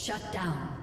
Shut down.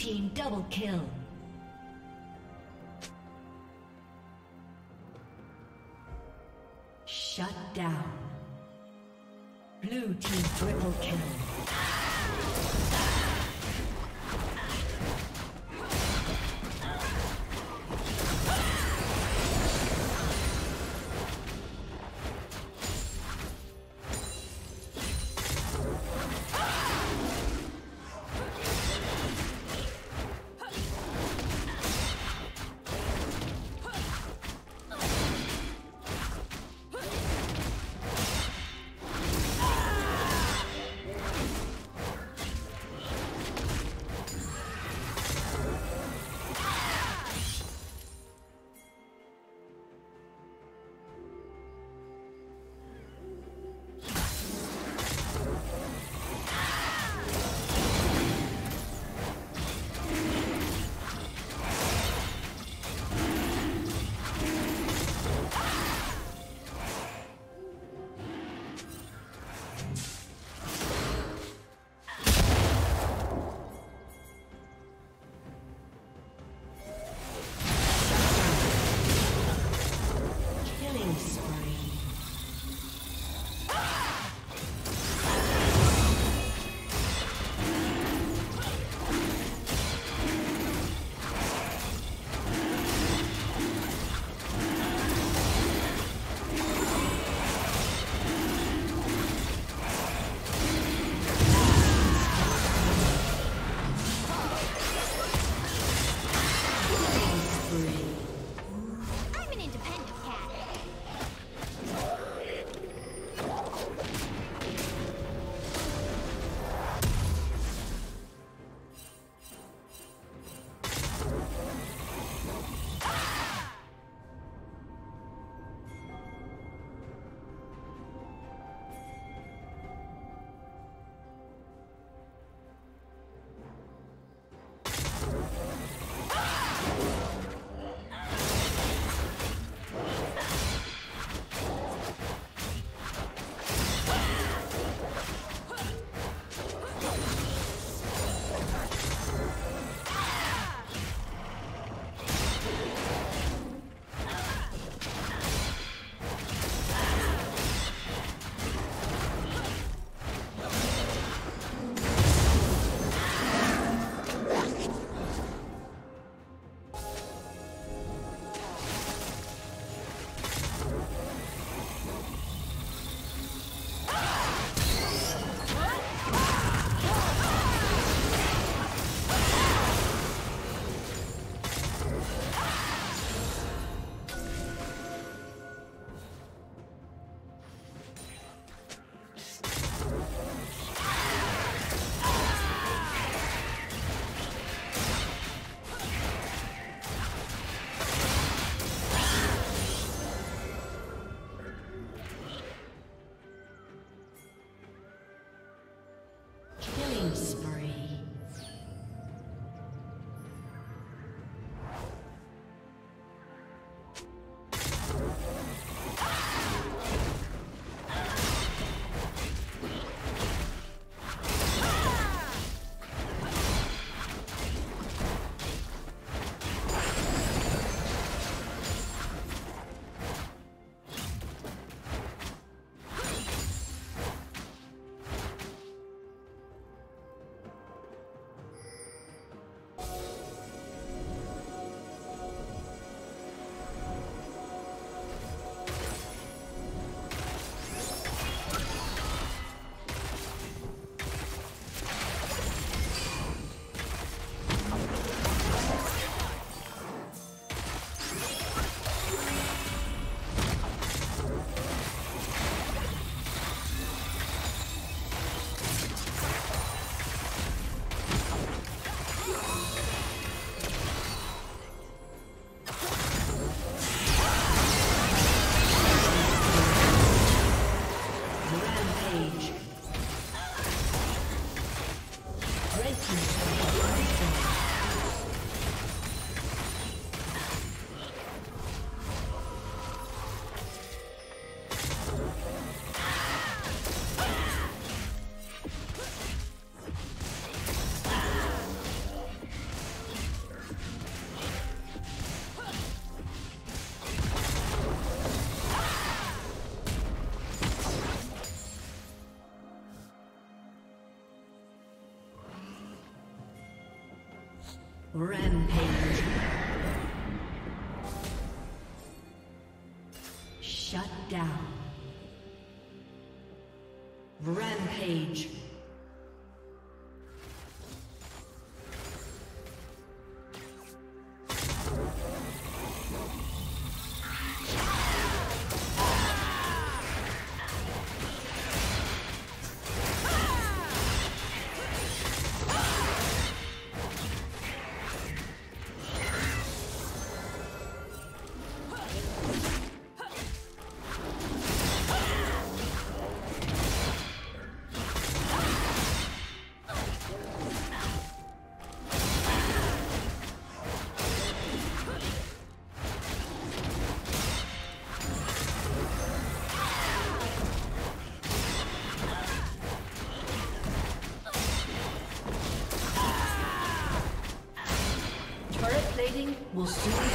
Team double kill. Shut down. Blue team triple kill. Rampage. Will soon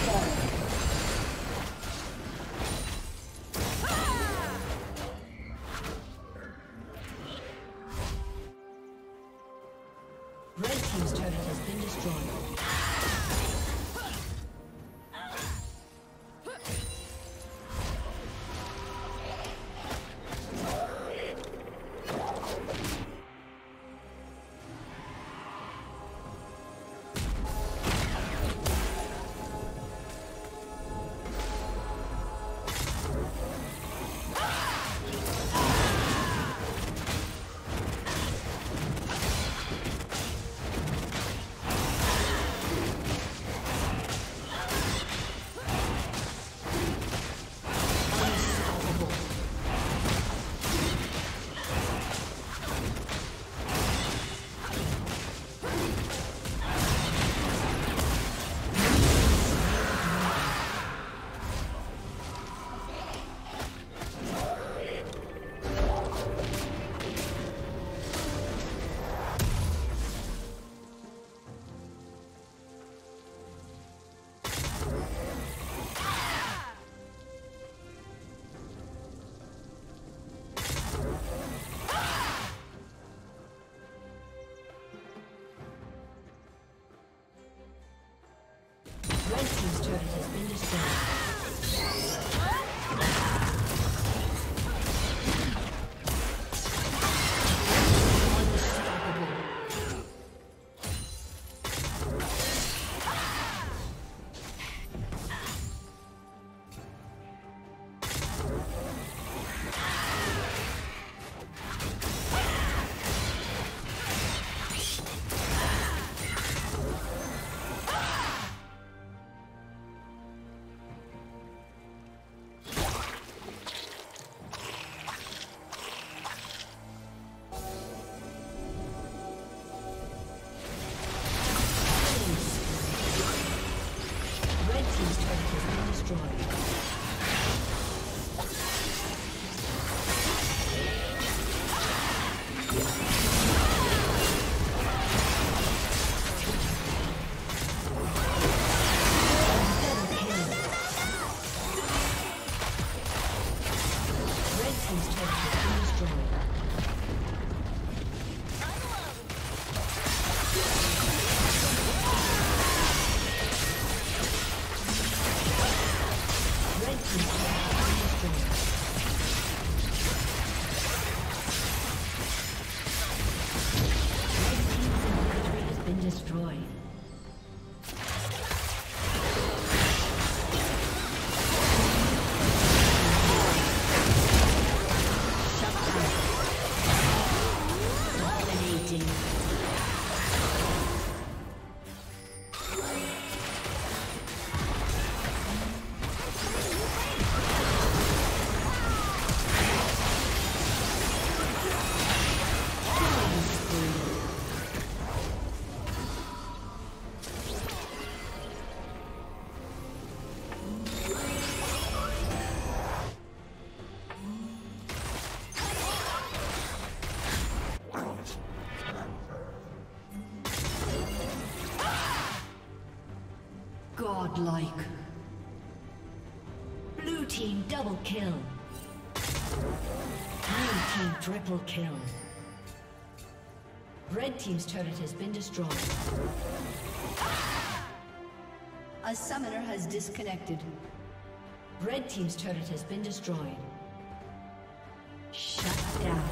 Godlike. Blue team double kill. Blue team triple kill. Red Team's turret has been destroyed. A summoner has disconnected. Red Team's turret has been destroyed. Shut down.